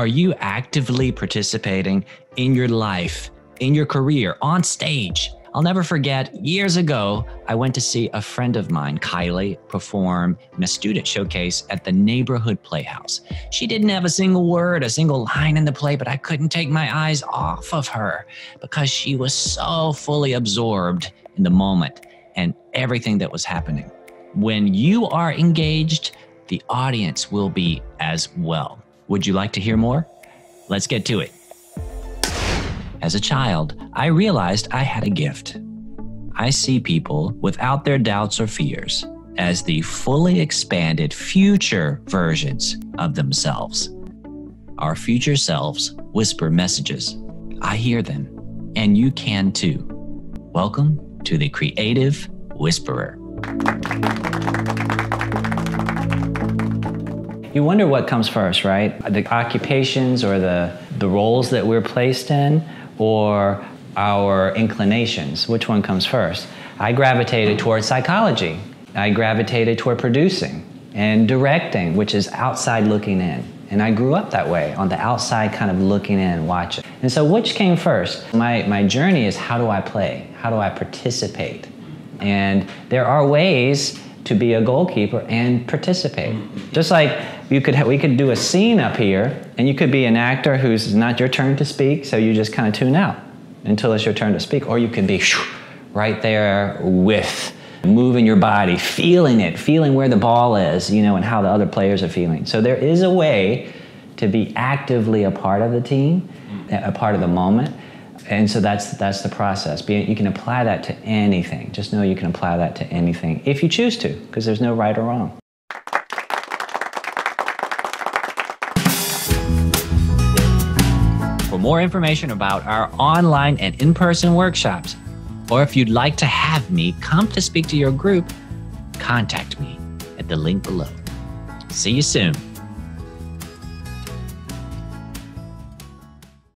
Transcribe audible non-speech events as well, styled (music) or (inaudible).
Are you actively participating in your life, in your career, on stage? I'll never forget years ago, I went to see a friend of mine, Kylie, perform in a student showcase at the neighborhood playhouse. She didn't have a single word, a single line in the play, but I couldn't take my eyes off of her because she was so fully absorbed in the moment and everything that was happening. When you are engaged, the audience will be as well. Would you like to hear more? Let's get to it. As a child, I realized I had a gift. I see people without their doubts or fears as the fully expanded future versions of themselves. Our future selves whisper messages. I hear them, and you can too. Welcome to the Creative Whisperer. You wonder what comes first, right? The occupations or the, the roles that we're placed in, or our inclinations? Which one comes first? I gravitated toward psychology. I gravitated toward producing and directing, which is outside looking in. And I grew up that way, on the outside, kind of looking in, watching. And so, which came first? My, my journey is how do I play? How do I participate? And there are ways to be a goalkeeper and participate. Just like you could we could do a scene up here, and you could be an actor who's not your turn to speak, so you just kind of tune out until it's your turn to speak, or you could be (sniffs) right there with moving your body, feeling it, feeling where the ball is, you know, and how the other players are feeling. So there is a way to be actively a part of the team, a part of the moment. And so that's that's the process. You can apply that to anything. Just know you can apply that to anything if you choose to, because there's no right or wrong. For more information about our online and in person workshops, or if you'd like to have me come to speak to your group, contact me at the link below. See you soon.